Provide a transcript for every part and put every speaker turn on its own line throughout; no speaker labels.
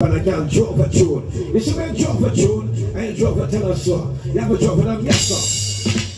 But I can't draw for tune. You a man draw for tune and draw for tenor song. You have a draw for them, yes, sir.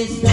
is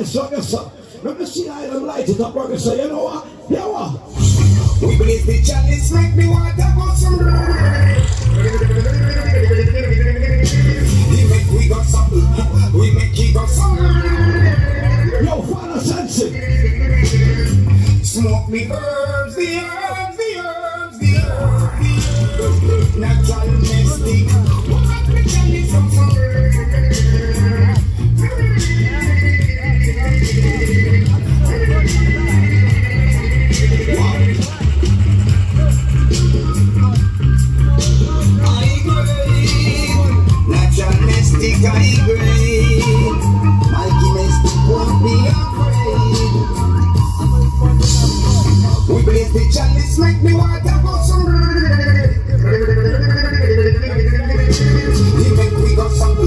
Yes,
yes. Let me see how them light it up, brother. So you know what? Yeah, what?
We believe the challenge, make me want to go some We make we got some We make he got some Yo, Father Sensei Smoke me herbs, the herbs The chalice make me make we go some.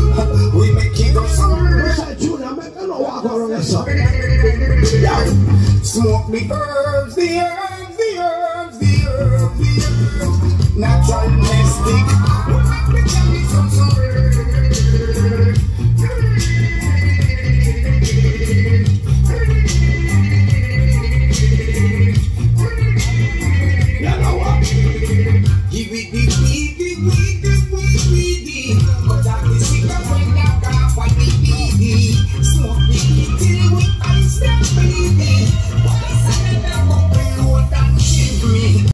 We make he go some.
Junior make no walk. Smoke the
herbs, the herbs, the herbs, the herbs, the herbs. Naturalness,